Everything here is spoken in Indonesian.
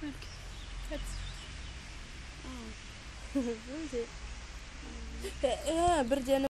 Oh. Berjalan.